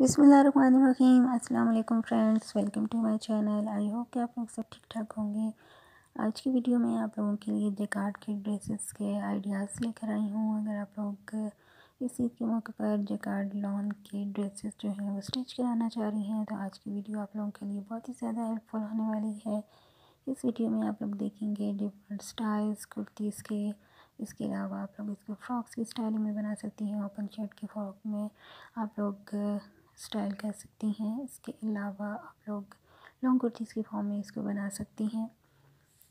बिसमीम अल्लाम friends, welcome to my channel. I hope कि आप लोग सब ठीक ठाक होंगे। आज की वीडियो में आप लोगों के लिए जकार्ड के ड्रेसेस के आइडियाज़ लेकर आई हूँ। अगर आप लोग इस ईद के मौके पर जकार्ड लॉन के ड्रेसेस जो हैं वो स्टिच कराना चाह रही हैं तो आज की वीडियो आप लोगों के लिए बहुत ही ज़्यादा हेल्पफुल होने वाली है। इस वीडियो में आप लोग देखेंगे डिफरेंट स्टाइल्स कुर्तीज़ के। इसके अलावा आप लोग इसको फ्रॉक्स की स्टाइलिंग में बना सकती हैं ओपन शर्ट के फ्रॉक में। आप लोग स्टाइल कर सकती हैं। इसके अलावा आप लोग लॉन्ग कुर्तीज़ के फॉर्म में इसको बना सकती हैं।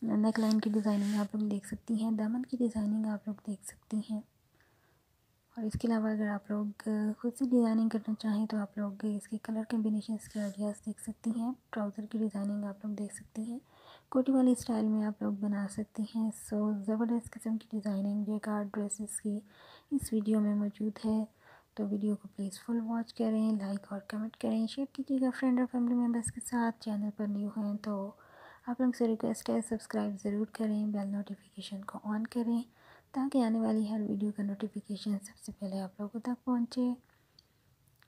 नेक लाइन की डिज़ाइनिंग आप लोग देख सकती हैं। दामन की डिज़ाइनिंग आप लोग देख सकती हैं। और इसके अलावा अगर आप लोग खुद से डिज़ाइनिंग करना चाहें तो आप लोग इसके कलर कम्बिनेशन के आइडियाज़ देख सकती हैं। ट्राउज़र की डिज़ाइनिंग आप लोग देख सकती हैं। कोटी वाली स्टाइल में आप लोग बना सकती हैं। सो ज़बरदस्त किस्म की डिज़ाइनिंग जेकार्ड ड्रेसेस की इस वीडियो में मौजूद है। तो वीडियो को प्लीज़ फुल वॉच करें लाइक और कमेंट करें शेयर कीजिएगा फ्रेंड और फैमिली मेंबर्स के साथ चैनल पर न्यू हैं तो आप लोग से रिक्वेस्ट है सब्सक्राइब ज़रूर करें बेल नोटिफिकेशन को ऑन करें, ताकि आने वाली हर वीडियो का नोटिफिकेशन सबसे पहले आप लोगों तक पहुँचे।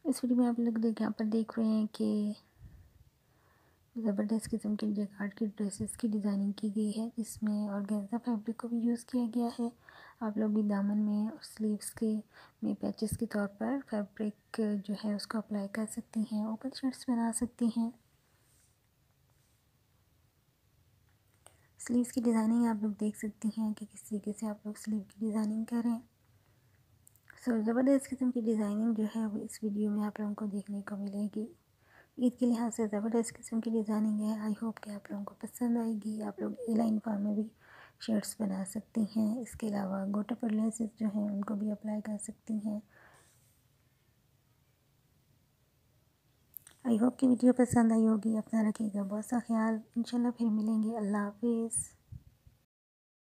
इस वीडियो में आप लोग यहाँ पर देख रहे हैं कि ज़बरदस्त किस्म के जगार्ड की ड्रेसेस की डिज़ाइनिंग की गई है इसमें और गेंजा फैब्रिक को भी यूज़ किया गया है। आप लोग भी दामन में और स्लीव्स के में पैचेस के तौर पर फैब्रिक जो है उसको अप्लाई कर सकती हैं ओपन शर्ट्स बना सकती हैं। स्लीव्स की डिज़ाइनिंग आप लोग देख सकती हैं कि किस तरीके से आप लोग स्लीव की डिज़ाइनिंग करें। सो so, ज़बरदस्त किस्म की डिज़ाइनिंग जो है वो इस वीडियो में आप लोगों को देखने को मिलेगी। ईद के लिहाज से ज़बरदस्त किस्म की डिज़ाइनिंग है। आई होप कि आप लोगों को पसंद आएगी। आप लोग ए लाइन फॉर्म में भी शर्ट्स बना सकती हैं। इसके अलावा गोटा पर लेंसेज जो हैं, उनको भी अप्लाई कर सकती हैं। आई होप कि वीडियो पसंद आई होगी। अपना रखिएगा बहुत सा ख्याल। इंशाल्लाह फिर मिलेंगे। अल्लाह हाफिज़।